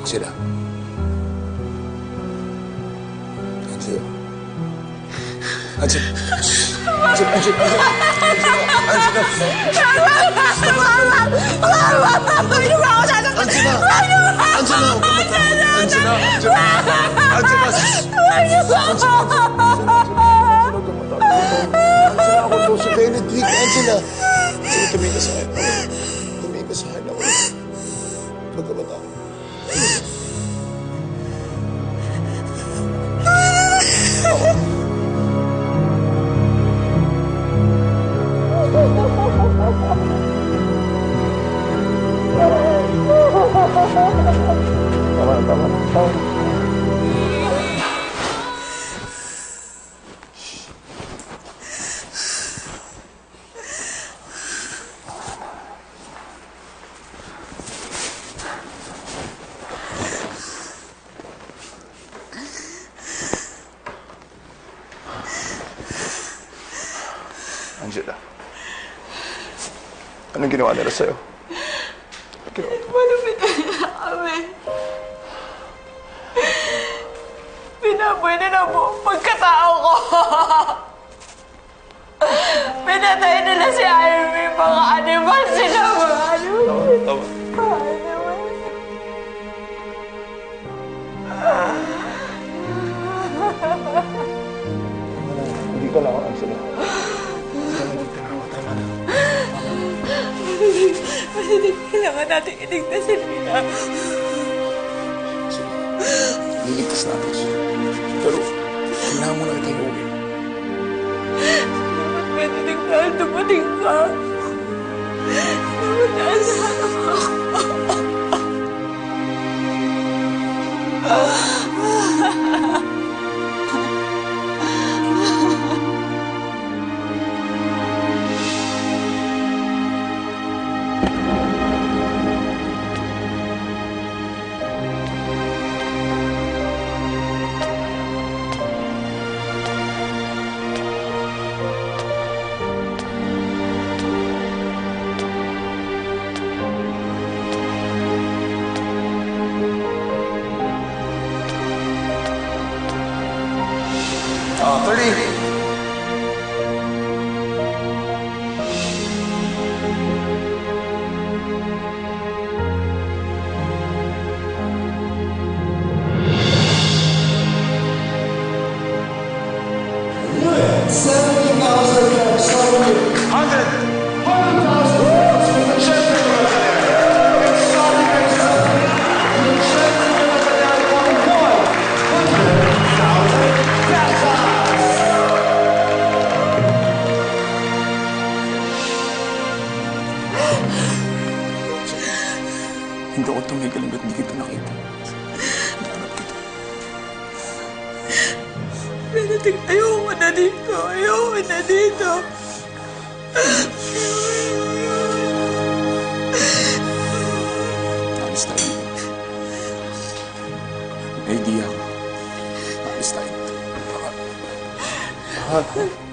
Angela. Angela. Angela. Angela, Angela, Angela. Angela. Angela. Ako tumingin ka sa akin. Tumingin ka sa akin. Ako. Huwag ka Angela. Anong ginawa nila sa'yo? Nila? Malupit na kami. Pinaboy na na po ang pagkatao ko. Pinatay nila si Ivy, mga animal sila, mga animal. Tama. Hindi ka lang, Angela. Natin iligtas si Pina. Sige. Liligtas natin siya. Pero, kailangan mo na kita iuwi. Salamat, Benedict, dahil dumating ka. Uh, 30. Seven. Hindi ako tumigil hanggat hindi kita nakita. Nahanap kita. Benedict, ayoko na dito. Ayoko na dito. Alis tayo. May idea ako. Alis tayo. Mahal. Mahal.